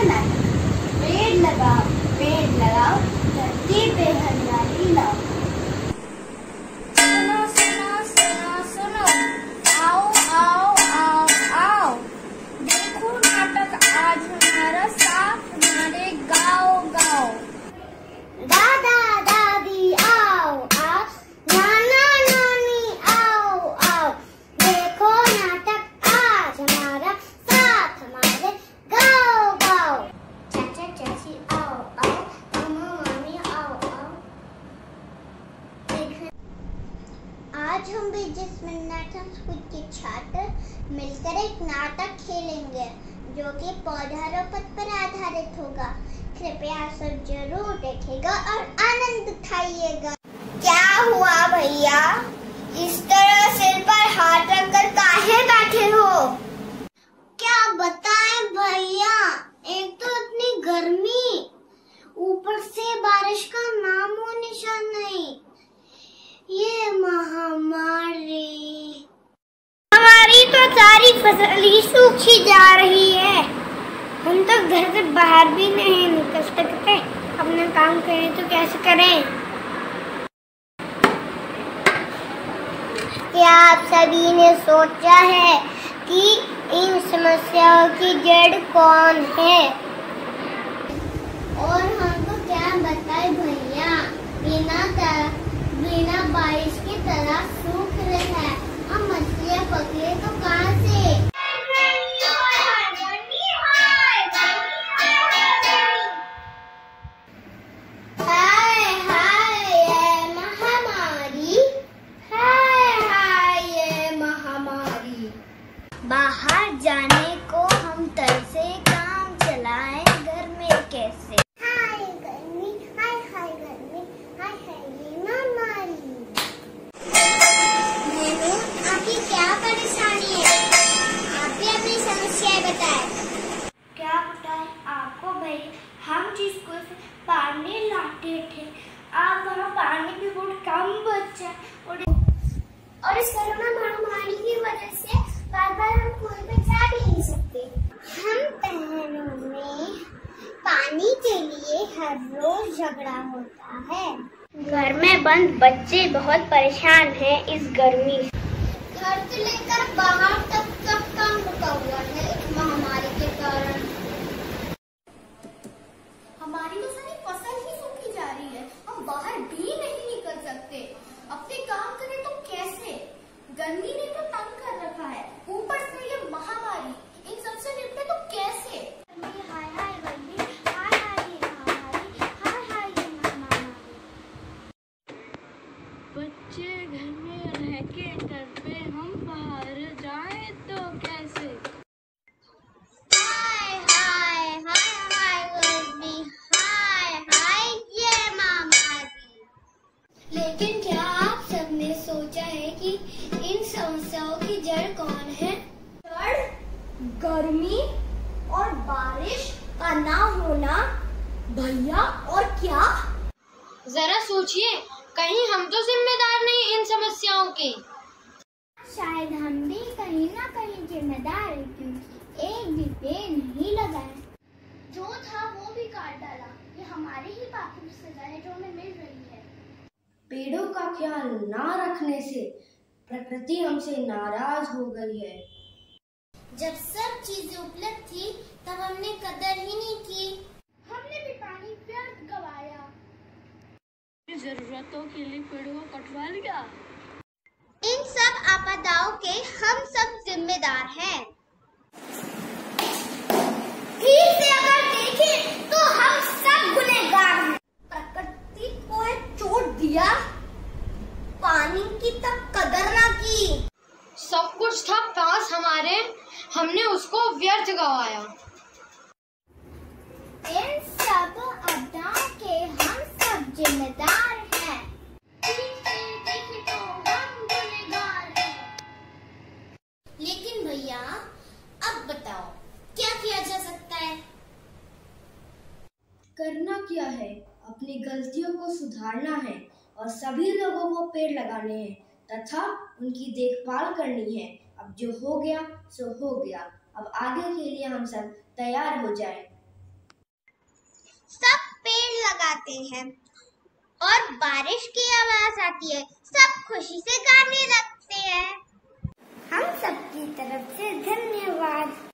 पेड़ लगाओ पेड़ लगाओ धरती पे हरियाली लाओ। आज हम भी जिसमें स्कूल के छात्र मिलकर एक नाटक खेलेंगे, जो कि पौधारोपण पर आधारित होगा। कृपया सब ज़रूर देखेगा और आनंद उठाइएगा। क्या हुआ भैया? इस तरह सिर पर हाथ रखकर काहे बैठे हो क्या बताएँ भैया एक तो इतनी गर्मी ऊपर से बारिश का नाम और निशान नहीं ये महामारी हमारी तो सारी फ़सल ही सूखी जा रही है। हम तो घर से बाहर भी नहीं निकल सकते। अपना काम करें तो कैसे करें? क्या आप सभी ने सोचा है कि इन समस्याओं की जड़ कौन है? और हमको क्या बताए भैया? बिना बिना बारिश की तरह और इस कोरोना महामारी की वजह से बार बार हम स्कूल में जा भी नहीं सकते। हम बहनों में पानी के लिए हर रोज झगड़ा होता है। घर में बंद बच्चे बहुत परेशान हैं इस गर्मी घर से लेकर बाहर तक सब काम रुका हुआ है इस महामारी के कारण हमारी तो सारी फ़सल ही सूखी जा रही है हम बाहर भी नहीं निकल सकते अपने काम करें तो कैसे तो तंग कर रखा है। ऊपर से ये महामारी। इन सबसे निपटे तो कैसे? हाय हाय गर्मी हाय हाय ये महामारी। हाय हाय ये महामारी। बच्चे घर में रह के डरते हम बाहर जाएँ तो कैसे? गर्मी और बारिश का ना होना भैया और क्या? जरा सोचिए कहीं हम तो जिम्मेदार नहीं इन समस्याओं के। शायद हम भी कहीं ना कहीं जिम्मेदार हैं क्योंकि एक भी पेड़ नहीं लगाए जो था वो भी काट डाला। ये हमारी ही पापों की सजा है जो हमें मिल रही है। पेड़ों का ख्याल ना रखने से प्रकृति हमसे नाराज़ हो गई है। जब सब चीज़ें उपलब्ध थी तब हमने कदर ही नहीं की। हमने भी पानी व्यर्थ गवाया। जरूरतों के लिए पेड़ों को कटवा लिया। इन सब आपदाओं के हम सब जिम्मेदार हैं। ठीक से अगर देखें तो हम सब गुनहगार हैं। प्रकृति को चोट दिया। पानी की तक कदर ना की। सब कुछ था पास हमारे हमने उसको व्यर्थ गवाया। इन सब के हम सब जिम्मेदार हैं तो हैं। लेकिन भैया अब बताओ क्या किया जा सकता है? करना क्या है? अपनी गलतियों को सुधारना है और सभी लोगों को पेड़ लगाने हैं। तथा उनकी देखभाल करनी है। अब जो हो गया सो हो गया। अब आगे के लिए हम सब तैयार हो जाए। सब पेड़ लगाते हैं और बारिश की आवाज़ आती है। सब खुशी से गाने लगते हैं। हम सबकी तरफ़ से धन्यवाद।